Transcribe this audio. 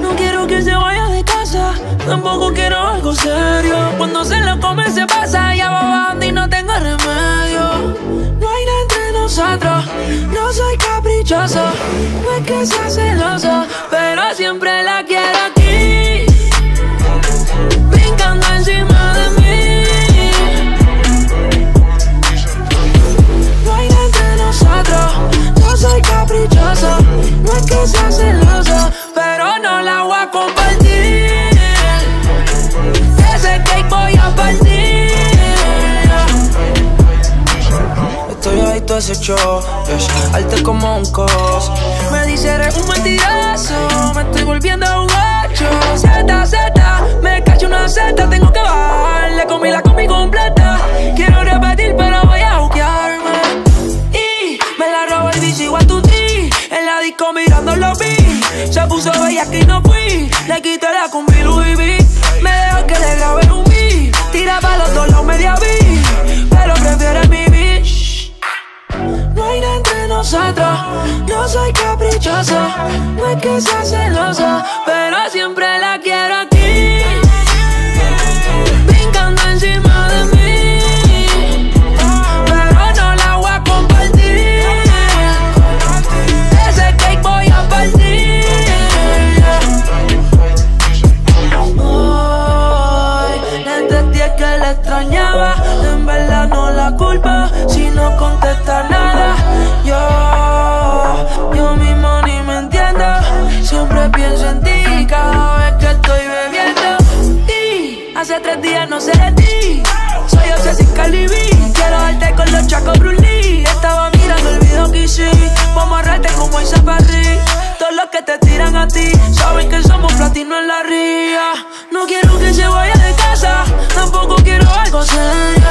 No quiero que se vaya de casa, tampoco quiero algo serio. Cuando se lo come se pasa, ya va y no tengo remedio. No hay nada entre nosotros, no soy caprichoso, no es que sea celoso, Show, yes. arte como un cos. Me dice eres un mentiroso, me estoy volviendo un guacho. Z, Z, me cacho una Z, tengo que bajarle, comí la comí completa. Quiero repetir, pero voy a buquearme. Y me la robó el bici igual tu tri. En la disco mirando los vi. Se puso bella que no fui. Le quité la combi Louis V. nosotros, no soy caprichoso, no es que sea celoso, pero siempre la quiero no sé de ti, soy quiero darte con los chacos Brulí. Estaba mirando el video que hice, vamos a rarte como Isa. Todos los que te tiran a ti saben que somos platino en la ría. No quiero que se vaya de casa, tampoco quiero algo serio.